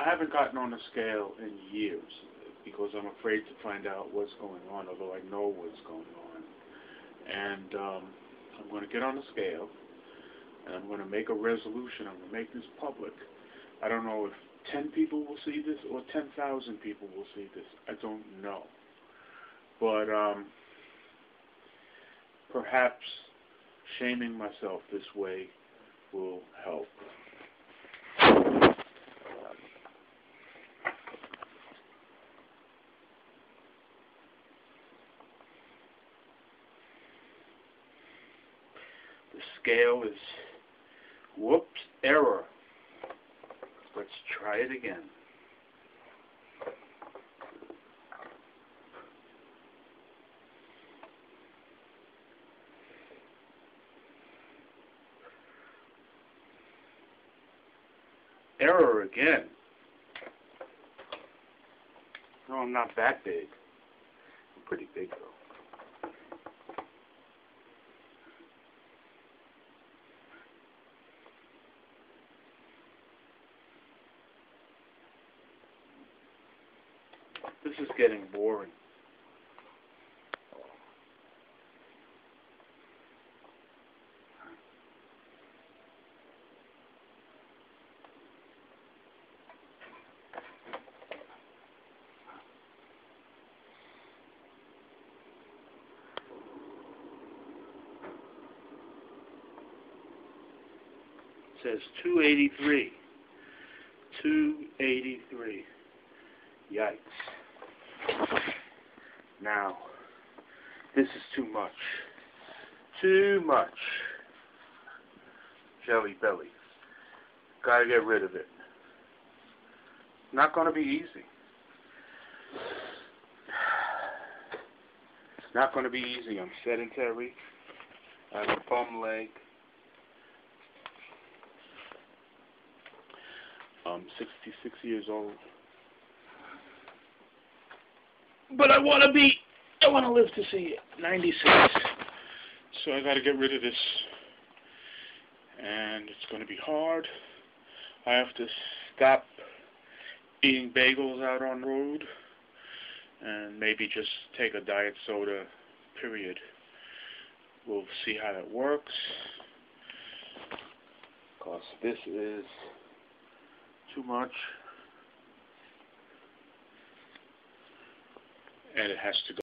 I haven't gotten on the scale in years because I'm afraid to find out what's going on, although I know what's going on. And um, I'm going to get on the scale, and I'm going to make a resolution. I'm going to make this public. I don't know if 10 people will see this or 10,000 people will see this. I don't know. But um, perhaps shaming myself this way will help. The scale is, whoops, error. Let's try it again. Error again. No, I'm not that big. I'm pretty big though. This is getting boring. It says 283. 283. Yikes. Now, this is too much. Too much. Jelly belly. Gotta get rid of it. Not gonna be easy. Not gonna be easy. I'm sedentary. I have a bum leg. I'm 66 years old. But I want to be, I want to live to see 96. So I got to get rid of this. And it's going to be hard. I have to stop eating bagels out on the road. And maybe just take a diet soda, period. We'll see how that works. Because this is too much. And it has to go.